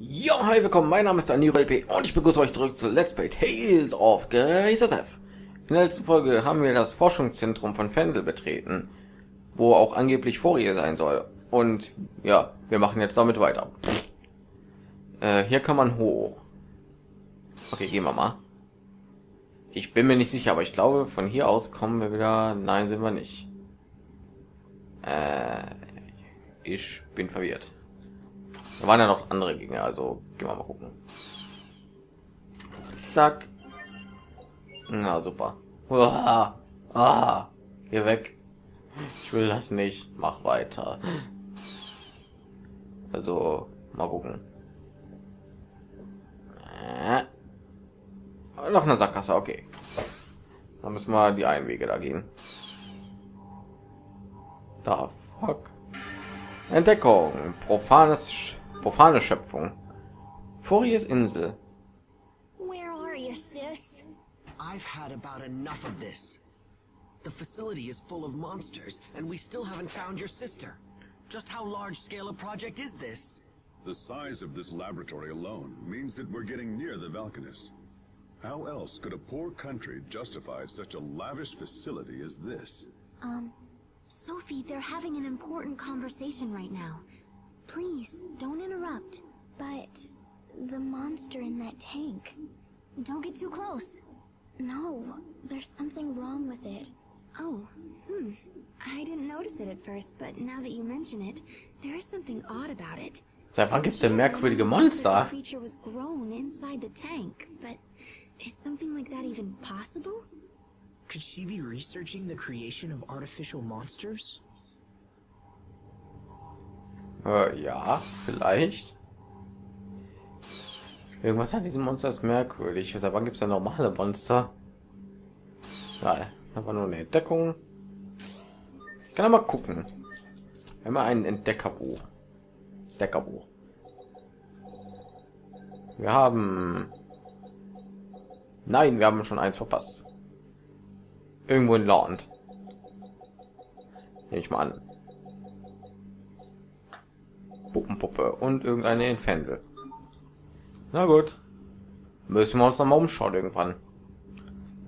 Ja, hi, willkommen, mein Name ist Daniel LP und ich begrüße euch zurück zu Let's Play Tales of Grace F. In der letzten Folge haben wir das Forschungszentrum von Fendel betreten, wo auch angeblich Forie sein soll. Und ja, wir machen jetzt damit weiter. Äh, hier kann man hoch. Okay, gehen wir mal. Ich bin mir nicht sicher, aber ich glaube, von hier aus kommen wir wieder... Nein, sind wir nicht. Äh, ich bin verwirrt. Da waren ja noch andere Gegner, also gehen wir mal gucken. Zack. Na super. Uah. Ah, geh weg. Ich will das nicht. Mach weiter. Also mal gucken. Äh. Noch eine Sackgasse, okay. Dann müssen wir die Einwege da gehen. Da fuck. Entdeckung. Profanes profane Schöpfung. Fories Insel. Where are you, sis? I've had about enough of this. The facility is full of monsters, and we still haven't found your sister. Just how large scale a project is this? The size of this laboratory alone means that we're getting near the Valkanus. How else could a poor country justify such a lavish facility as this? Um, Sophie, they're having an important conversation right now. Please, don't interrupt. But the monster in that tank. Don't get too close. No, there's something wrong with it. Oh, hmm. I didn't notice it at first, but now that you mention it, there is something odd about it. Seit wann gibt's denn merkwürdige Monster? The creature was grown inside the tank, but is something like that even possible? Could she be researching the creation of artificial monsters? Äh, ja, vielleicht. Irgendwas an diesem Monster ist merkwürdig. Wann gibt es ja normale Monster? Ja, aber nur eine Entdeckung. Ich kann mal gucken. Haben ein Entdeckerbuch. Entdeckerbuch. Wir haben... Nein, wir haben schon eins verpasst. Irgendwo in Land. Nehme ich mal an. Puppenpuppe und irgendeine Infendel. Na gut. Müssen wir uns noch mal umschauen irgendwann.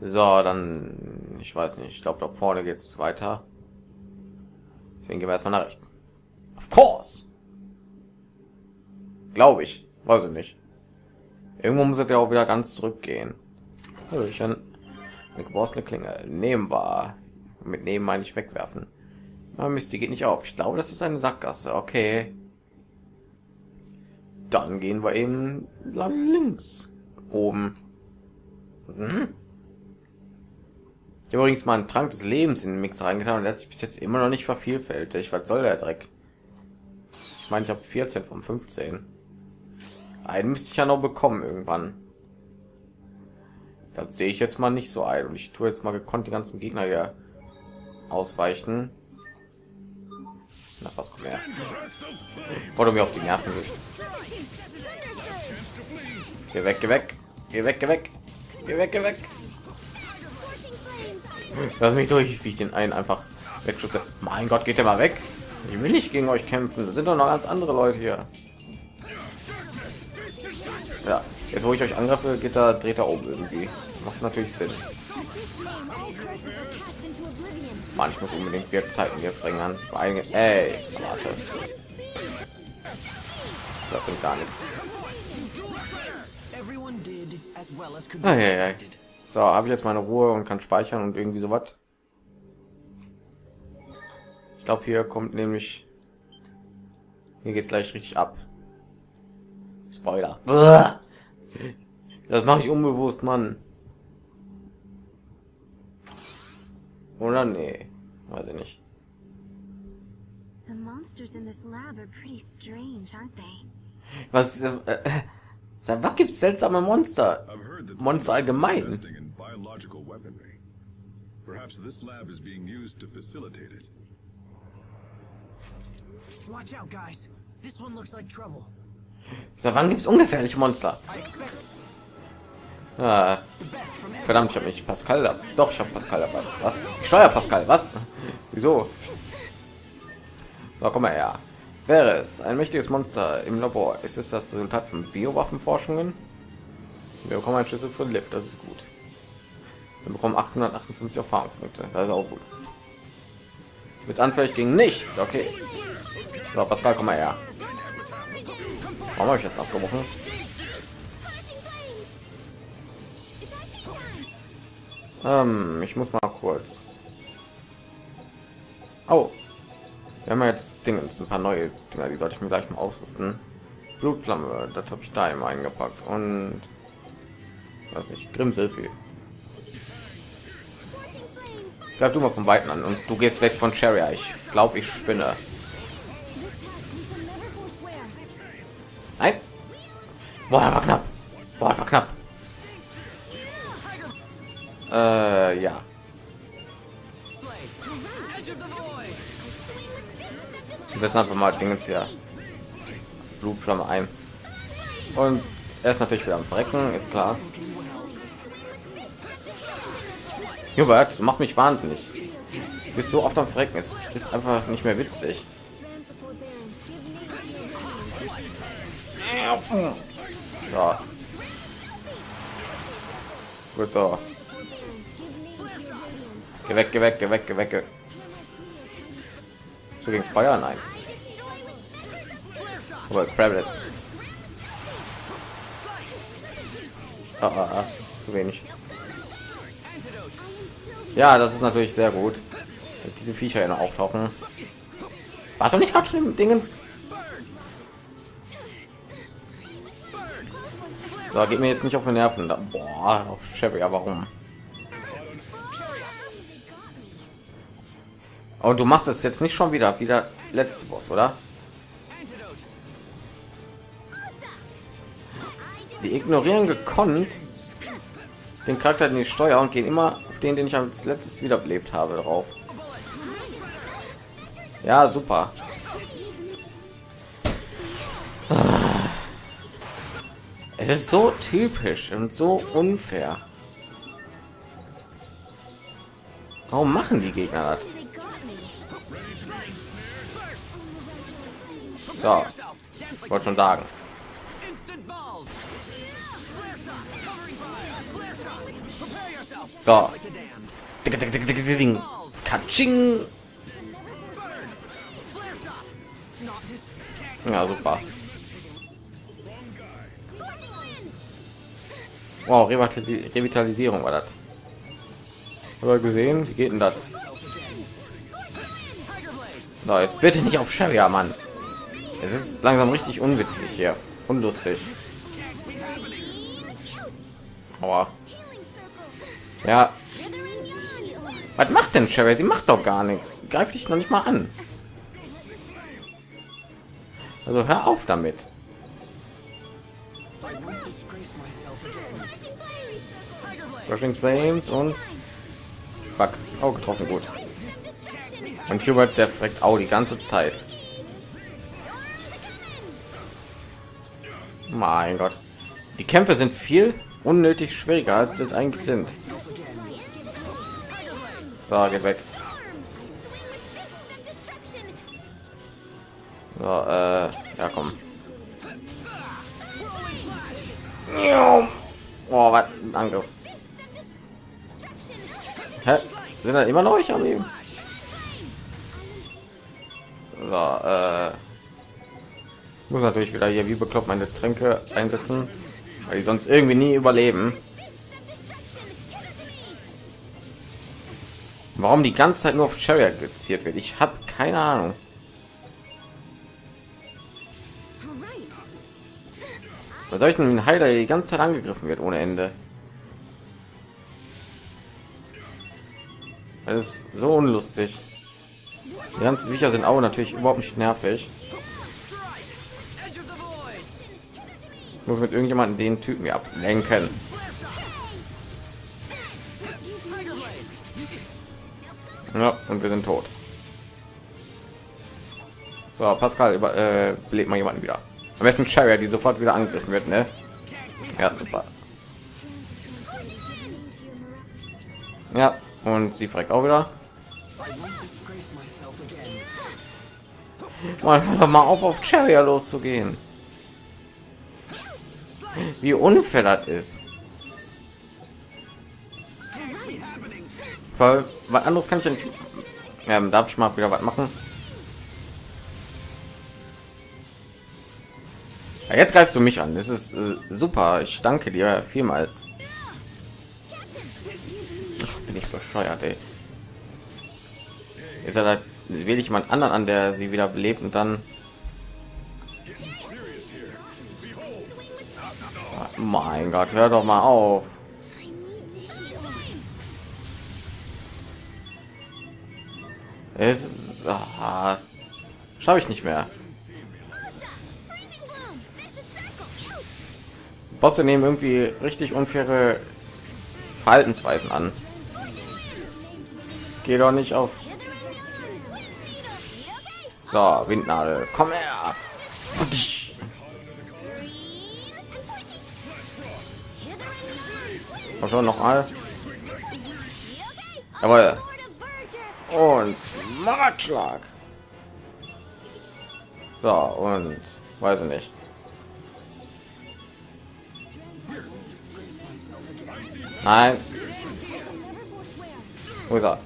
So, dann, ich weiß nicht, ich glaube, da vorne geht es weiter. Deswegen gehen wir erstmal nach rechts. Of course. Glaube ich. Weiß ich nicht. Irgendwo muss er ja auch wieder ganz zurückgehen. Hallöchen. Eine geborstene Klinge. Nehmen wir. Mit nehmen meine ich wegwerfen. Aber Mist, die geht nicht auf. Ich glaube, das ist eine Sackgasse. Okay. Dann gehen wir eben links oben. Hm. Ich habe übrigens mal einen Trank des Lebens in den Mix reingetan und der hat sich bis jetzt immer noch nicht vervielfältigt. Was soll der Dreck? Ich meine, ich habe 14 von 15. Einen müsste ich ja noch bekommen irgendwann. Das sehe ich jetzt mal nicht so ein und ich tue jetzt mal gekonnt die ganzen Gegner hier ausweichen. Na, was kommt her? Wurde mir auf die Nerven durch. Geh weg, geh weg, geh weg, geh weg, geh weg, geh weg. Lass mich durch, wie ich den einen einfach wegschütze. Mein Gott, geht der mal weg. Ich will nicht gegen euch kämpfen. Das sind doch noch ganz andere Leute hier. Ja, jetzt wo ich euch angreife, geht da dreht er oben irgendwie. Macht natürlich Sinn. Mann, ich muss unbedingt wieder Zeiten hier verringern. Ey, warte. Das bringt gar nichts. Ah, ja, ja. So, habe ich jetzt meine Ruhe und kann speichern und irgendwie so was. Ich glaube, hier kommt nämlich hier geht's gleich richtig ab. Spoiler. Das mache ich unbewusst, Mann. Oder nee, weiß ich nicht. The monsters in this lab are pretty strange, aren't they? Was? Äh, äh, seit wann gibt's seltsame Monster? Monster allgemein. investing in biological weaponry. Perhaps this lab is being used to facilitate it. Watch out, guys. This one looks like trouble. Seit wann gibt's ungefährliche Monster? Ah, verdammt, ich habe nicht Pascal da. Doch, ich habe Pascal dabei. Was? Ich steuer Pascal, was? Wieso? So, komm mal her. Wäre es ein mächtiges Monster im Labor, ist es das Resultat von Biowaffenforschungen? Wir bekommen einen Schlüssel den Lift, das ist gut. Wir bekommen 858 Erfahrungspunkte, das ist auch gut. Mit anfällig gegen nichts, okay. So, Pascal, komm mal her. Warum habe ich jetzt abgebrochen? Ähm, ich muss mal kurz. Oh, wir haben ja jetzt Dingens, ein paar neue Dinger, die sollte ich mir gleich mal ausrüsten. Blutflamme, das habe ich da immer eingepackt und weiß nicht, Grimmsilfi. Bleib du mal von Weitem an und du gehst weg von Cherry. Ich glaube, ich spinne. Nein. Boah, war knapp. Boah, war knapp. Äh, ja. Wir setzen einfach mal Dingens hier. Blutflamme ein. Und er ist natürlich wieder am Verrecken, ist klar. Hubert, du machst mich wahnsinnig. Du bist so oft am Frecken, es ist einfach nicht mehr witzig. So. Gut so. Geh weg, geh weg, geh weg, geh weg. Geh. So gegen Feuer? Nein. Aber Crablets. Ah, ah, ah, zu wenig. Ja, das ist natürlich sehr gut. Diese Viecher hier noch auftauchen. Warst du nicht gerade schon im Dingens? So, geht mir jetzt nicht auf den Nerven. Da, boah, auf Chevy, ja, warum? Und du machst es jetzt nicht schon wieder, wieder letzte Boss, oder? Die ignorieren gekonnt den Charakter, den ich steuere und gehen immer auf den, den ich als letztes wiederbelebt habe, drauf. Ja, super. Es ist so typisch und so unfair. Warum machen die Gegner das? Ich wollte schon sagen. So. Katsching. Ja, super. Wow, Revitalisierung war das. Aber gesehen, wie geht denn das? So, jetzt bitte nicht auf Sharia, Mann. Es ist langsam richtig unwitzig hier. Unlustig. Aber ja. Was macht denn Sherry? Sie macht doch gar nichts. Greift dich noch nicht mal an. Also hör auf damit. Rushing Flames und Fuck. Oh, getroffen, gut. Und Hubert, der freckt auch die ganze Zeit. Mein Gott. Die Kämpfe sind viel unnötig schwieriger, als sie eigentlich sind. So, geht weg. So, äh, ja, komm. Oh, was ein Angriff. Hä? Sind da immer noch euch am Leben? So, äh, muss natürlich wieder hier wie bekloppt meine Tränke einsetzen, weil die sonst irgendwie nie überleben. Warum die ganze Zeit nur auf Cherry geziert wird, ich habe keine Ahnung. Bei solchen Heiler die ganze Zeit angegriffen wird ohne Ende. Das ist so unlustig. Die ganzen Bücher sind auch natürlich überhaupt nicht nervig. Muss mit irgendjemanden den Typen ablenken. Ja, und wir sind tot. So, Pascal, über, äh, belebt mal jemanden wieder. Am besten Cherry, die sofort wieder angegriffen wird, ne? Ja, super. Ja, und sie fragt auch wieder. Mal, mal auf, auf Cherry loszugehen. Wie unfair das ist. Weil was anderes kann ich nicht. Ähm, darf ich mal wieder was machen? Ja, jetzt greifst du mich an. Das ist äh, super. Ich danke dir vielmals. Ach, bin ich bescheuert, ey. Jetzt halt, wähle ich jemand anderen an, der sie wieder belebt und dann. Mein Gott, hör doch mal auf. Es ah, schaffe ich nicht mehr. Bosse nehmen irgendwie richtig unfaire Verhaltensweisen an. Geh doch nicht auf. So, Windnadel, komm her. Komm schon noch mal. Jawohl. Und Smartschlag. So, und weiß ich nicht. Nein. Wo ist er?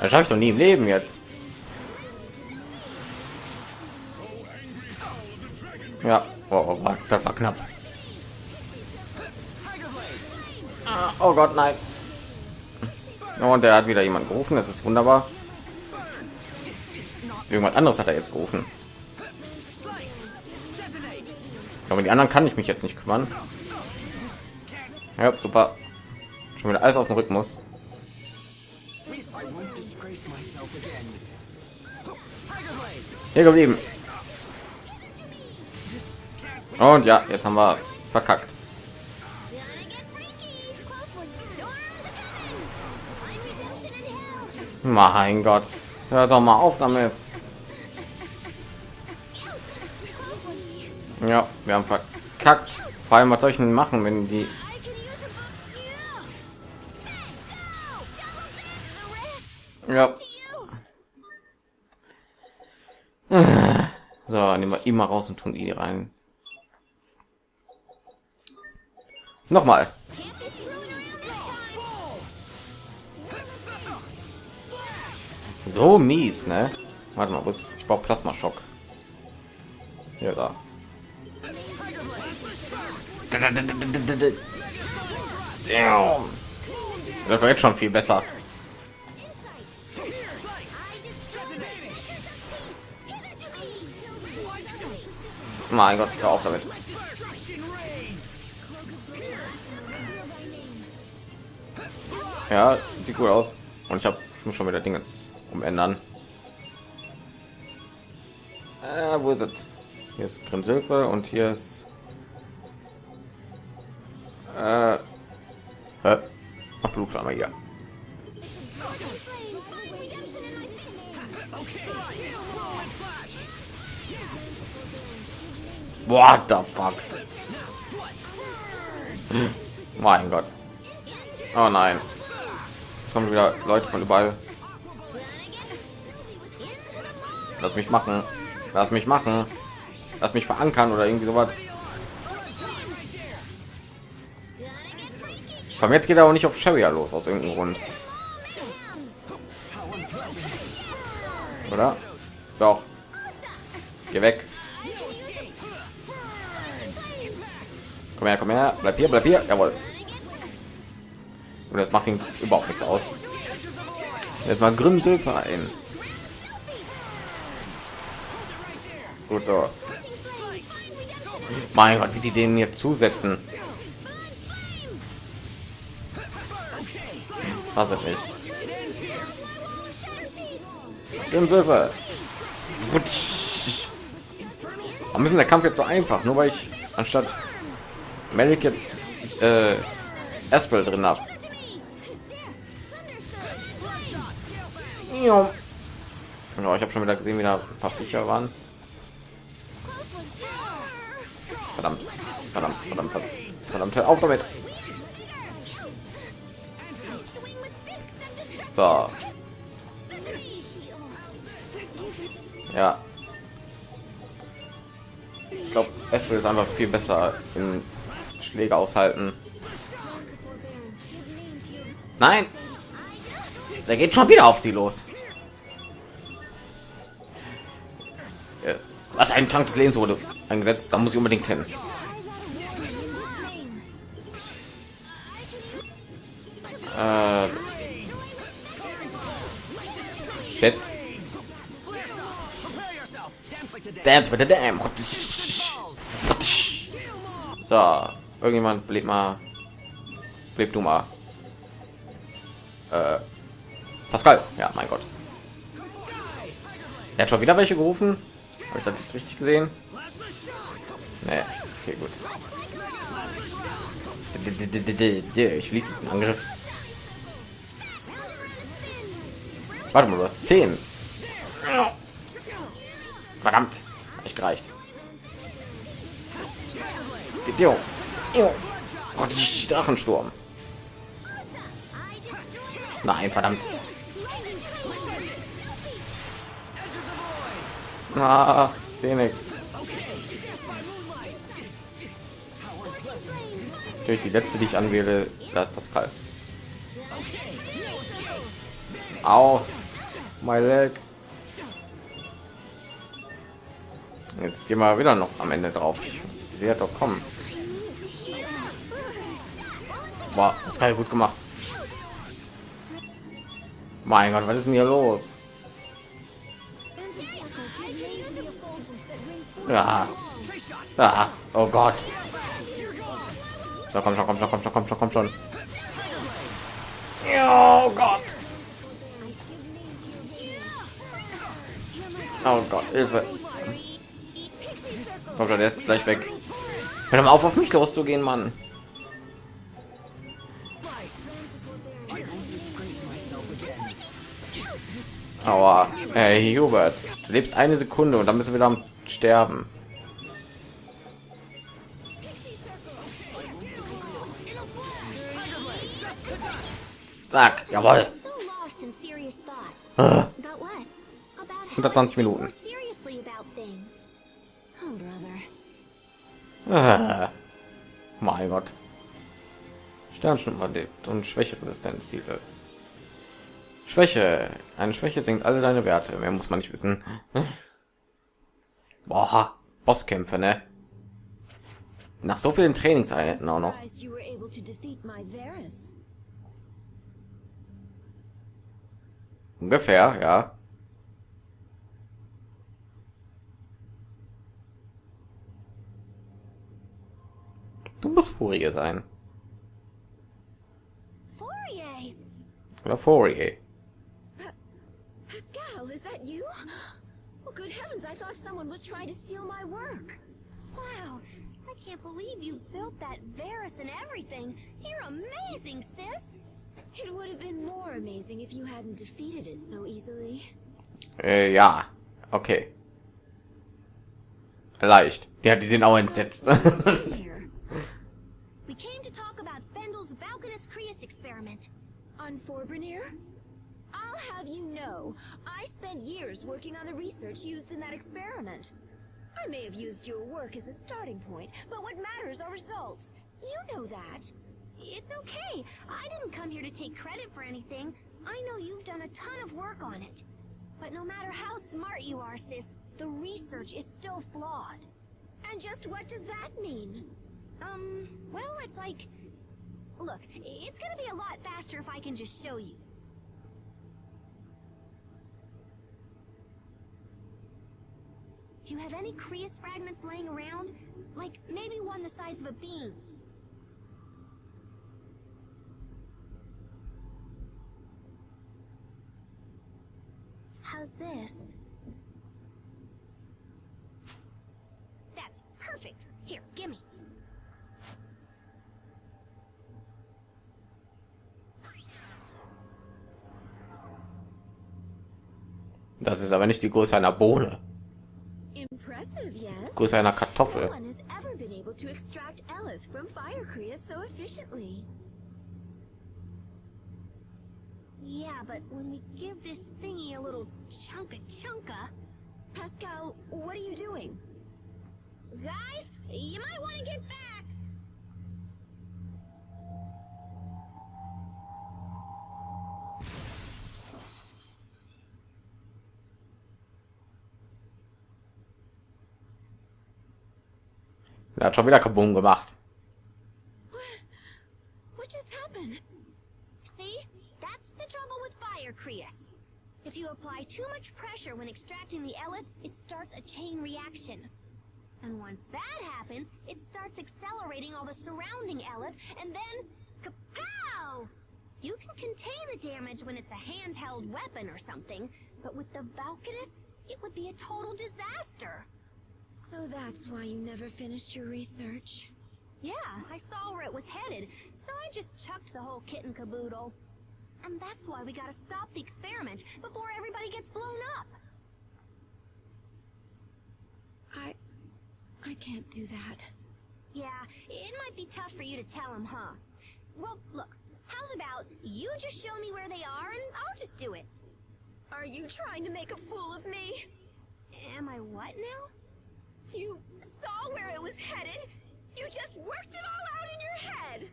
Das schaffe ich doch nie im Leben jetzt. Ja, oh, oh, das war knapp. Ah, oh Gott, nein. Und der hat wieder jemand gerufen. Das ist wunderbar. Irgendwas anderes hat er jetzt gerufen. Aber die anderen kann ich mich jetzt nicht kümmern. Ja, super. Schon wieder alles aus dem Rhythmus. Hier geblieben. Und ja, jetzt haben wir verkackt. Mein Gott, hör doch mal auf damit. Ja, wir haben verkackt. Vor allem, was soll ich denn machen, wenn die... Ja. So, nehmen wir immer raus und tun die rein. Nochmal. So mies, ne? Warte mal kurz, ich brauche Plasmaschock. Ja, da. Damn. Das war jetzt schon viel besser. Mein Gott, hör auf damit. Ja, sieht gut aus. Und ich habe schon wieder Dinge umändern. Äh, wo ist es? Hier ist Grimsilfe und hier ist äh, äh, Blutflamme hier. What the fuck? Mein Gott. Oh nein. Es kommen wieder Leute von überall. Lass mich machen. Lass mich machen. Lass mich verankern oder irgendwie sowas. Komm, jetzt geht er auch nicht auf Sherry los aus irgendeinem Grund. Oder? Doch. Geh weg. Komm her, komm her. Bleib hier, bleib hier. Jawohl. Und das macht ihn überhaupt nichts aus. Jetzt mal Grimm Silber ein. Gut so. Mein Gott, wie die denen jetzt zusetzen. Was ist nicht? Grimm Silber. Warum ist denn der Kampf jetzt so einfach? Nur weil ich anstatt Melik jetzt äh, Espel drin habe. Ja, ich habe schon wieder gesehen, wie da ein paar Viecher waren. Verdammt, verdammt, verdammt, verdammt, verdammt, auf damit. So. Ja. Ich glaube, es wird einfach viel besser in Schläge aushalten. Nein! Der geht schon wieder auf sie los. Äh, Was ein Tank des Lebens wurde eingesetzt, da muss ich unbedingt hin. Äh, shit. Dance with the Dam. So, irgendjemand bleib mal. Bleib du mal. Äh, Pascal, ja, mein Gott. Er hat schon wieder welche gerufen. Habe ich das jetzt richtig gesehen? Nee, okay, gut. Ich liebe diesen Angriff. Warte mal, du hast 10. Verdammt, ich gereicht. Jo. Oh, Drachensturm. Nein, verdammt. Ah, sehe nichts. Durch die letzte, die ich anwähle, da ist Pascal. Au, my leg. Jetzt gehen wir wieder noch am Ende drauf. Sehe doch kommen. War das kann gut gemacht. Mein Gott, was ist denn hier los? Ja. Ja. Oh Gott. So, komm schon, komm schon, komm schon, komm schon, komm schon. Oh Gott. Oh Gott, Hilfe. Komm schon, der ist gleich weg. Hör mal auf, auf mich loszugehen, Mann. Aber, hey, Hubert, du lebst eine Sekunde und dann bist du wieder am Sterben. Zack, jawohl. So lost in serious thought. Ah, About what? About how 120 to think Minuten. Oh, ah. Mein Gott. Sternschnuppen lebt und Schwächeresistenz-Titel. Schwäche. Eine Schwäche senkt alle deine Werte. Mehr muss man nicht wissen. Boah, Bosskämpfe, ne? Nach so vielen Trainingseinheiten auch noch. Ungefähr, ja. Du musst Furie sein. Fourier! Oder Furie. Good heavens, I thought someone was trying to steal my work. Wow, I can't believe you built that Varus and everything. You're amazing, sis. It would have been more amazing if you hadn't defeated it so easily. Uh, äh, ja. Okay. Leicht. Ja, die sind auch entsetzt. We came to talk about Fendel's Valkanus Creus experiment. on Forbrenir? I'll have you know, I spent years working on the research used in that experiment. I may have used your work as a starting point, but what matters are results. You know that. It's okay. I didn't come here to take credit for anything. I know you've done a ton of work on it. But no matter how smart you are, sis, the research is still flawed. And just what does that mean? Um, well, it's like... Look, it's gonna be a lot faster if I can just show you. Do you have any Creus fragments laying around? Like, maybe one the size of a bean? How's this? That's perfect. Here, gimme. Das ist aber nicht die Größe einer Bohne. Creus so efficiently. Yeah, but when we give this thingy a little chunka chunka, Pascal, what are you doing? guys, you might want to get back. Er hat schon wieder Kabum gemacht. What just happened? See? That's the trouble with fire, Creus. If you apply too much pressure when extracting the Elith, it starts a chain reaction. And once that happens, it starts accelerating all the surrounding Elith, and then... Kapow! You can contain the damage when it's a handheld weapon or something, but with the Valkanus, it would be a total disaster. So that's why you never finished your research. Yeah, I saw where it was headed, so I just chucked the whole kit and caboodle. And that's why we gotta stop the experiment before everybody gets blown up. I... I can't do that. Yeah, it might be tough for you to tell them, huh? Well, look, how's about you just show me where they are and I'll just do it. Are you trying to make a fool of me? Am I what now? You saw where it was headed? You just worked it all out in your head!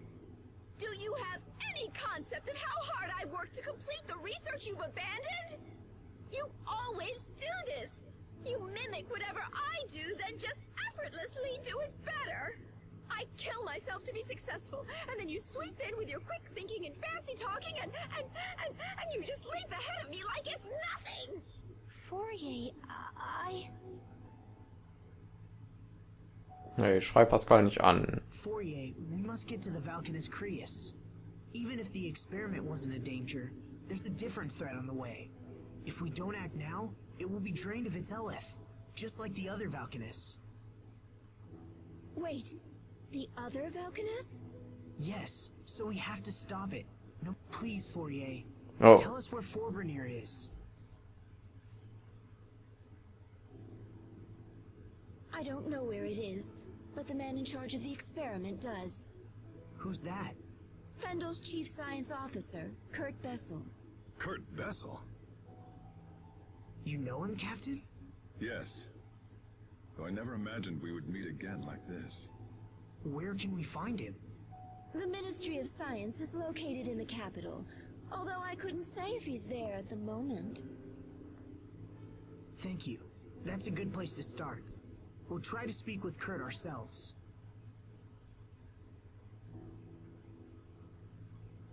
Do you have any concept of how hard I worked to complete the research you've abandoned? You always do this! You mimic whatever I do, then just effortlessly do it better! I kill myself to be successful, and then you sweep in with your quick thinking and fancy talking, and, and, and, and you just leap ahead of me like it's nothing! Fourier, I... Nee, schrei Pascal nicht an. Fourier, we must get to the Valkanus Creus. Even if the experiment wasn't a danger, there's a different threat on the way. If we don't act now, it will be drained of its Elith, just like the other Valkanus. Wait, the other Valkanus? Yes, so we have to stop it. No, please, Fourier. Oh, Tell us where Forbrenir is. I don't know where it is, but the man in charge of the experiment does. Who's that? Fendel's chief science officer, Kurt Bessel. Kurt Bessel? You know him, Captain? Yes. Though I never imagined we would meet again like this. Where can we find him? The Ministry of Science is located in the capital, although I couldn't say if he's there at the moment. Thank you. That's a good place to start. We'll try to speak with Kurt ourselves.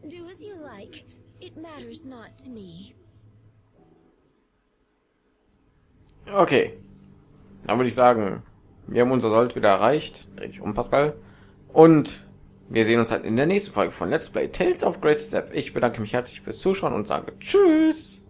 Do as you like. It matters not to me. okay. Dann würde ich sagen, wir haben unser Sold wieder erreicht. Dreh dich um, Pascal. Und wir sehen uns halt in der nächsten Folge von Let's Play Tales of Grace Step. Ich bedanke mich herzlich fürs Zuschauen und sage Tschüss.